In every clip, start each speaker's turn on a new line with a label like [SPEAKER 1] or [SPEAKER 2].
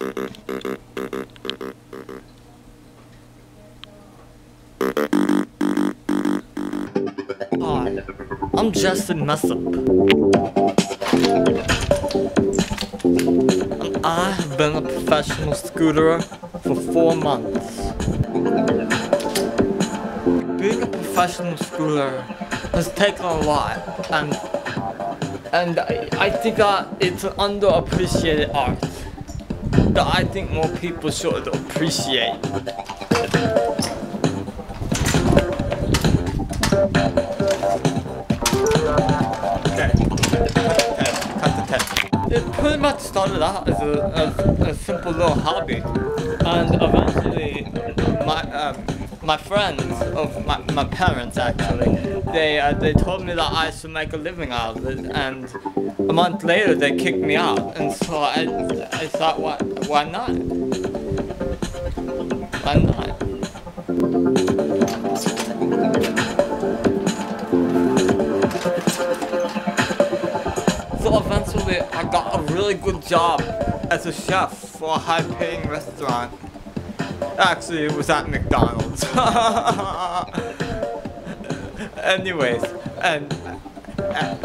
[SPEAKER 1] Hi, I'm Justin Mesup. And I have been a professional scooterer for four months. Being a professional scooter has taken a lot, and and I, I think that it's an underappreciated art that I think more people should appreciate. Okay. Cut. It pretty much started out as a, as a simple little hobby, and eventually, my um, my friends of my, my parents actually, they uh, they told me that I should make a living out of it, and a month later they kicked me out, and so I I thought why why not? Why not? So eventually, I got a really good job as a chef for a high-paying restaurant. Actually, it was at McDonald's. Anyways, and and,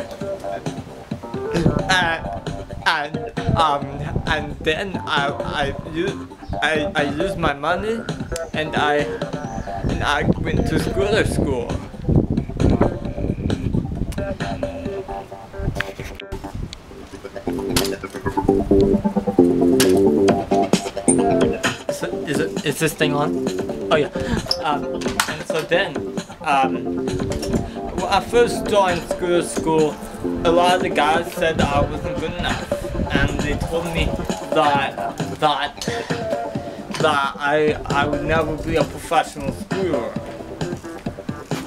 [SPEAKER 1] and um and then I I used I I used my money and I and I went to scooter school. Is, it, is, it, is this thing on? Oh yeah. Um, and so then, um, when I first joined scooter school, a lot of the guys said that I wasn't good enough, and they told me that that that I I would never be a professional scooter.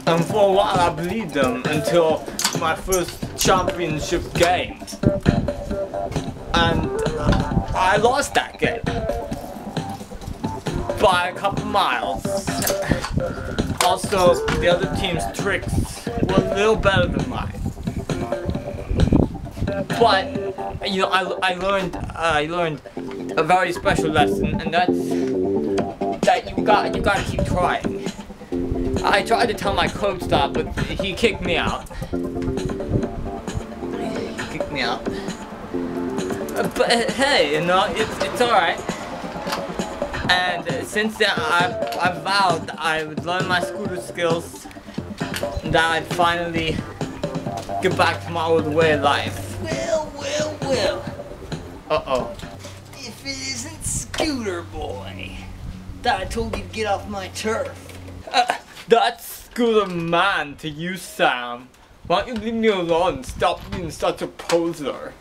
[SPEAKER 1] And for a while, I believed them until my first championship game, and I lost that game by a couple miles. Also, the other team's tricks were a little better than mine. But you know, I, I learned I learned a very special lesson, and that's that you got you gotta keep trying. I tried to tell my coach that, but he kicked me out. He kicked me out. But uh, hey, you know, it's it's alright. And since then, I, I vowed I would learn my scooter skills, and that I'd finally get back to my old way of life.
[SPEAKER 2] Well, well, well.
[SPEAKER 1] Uh-oh.
[SPEAKER 2] If it isn't Scooter Boy. that I told you to get off my turf.
[SPEAKER 1] Uh, that's Scooter Man to you, Sam. Why don't you leave me alone and stop being such a poser?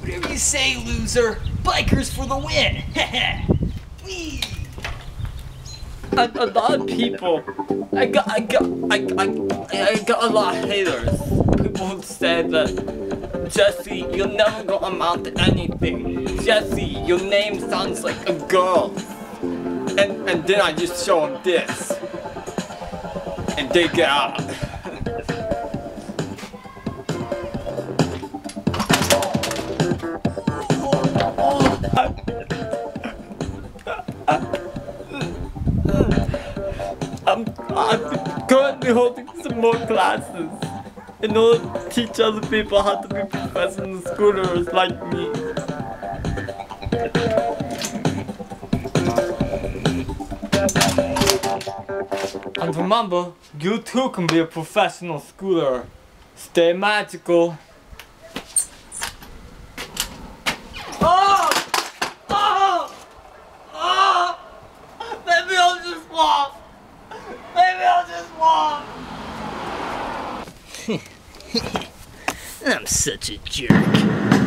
[SPEAKER 2] Whatever you say, loser. Bikers for the win.
[SPEAKER 1] A, lot of people, I got, I got, I, I, I got a lot of haters. People who say that, Jesse, you'll never go amount to anything. Jesse, your name sounds like a girl. And, and then I just show them this. And they get out. I'm, I'm currently holding some more classes in order to teach other people how to be professional scooters like me. And remember, you too can be a professional scooter. Stay magical. Oh! Oh! Oh! Maybe I'll just walk. Maybe I'll just walk.
[SPEAKER 2] I'm such a jerk.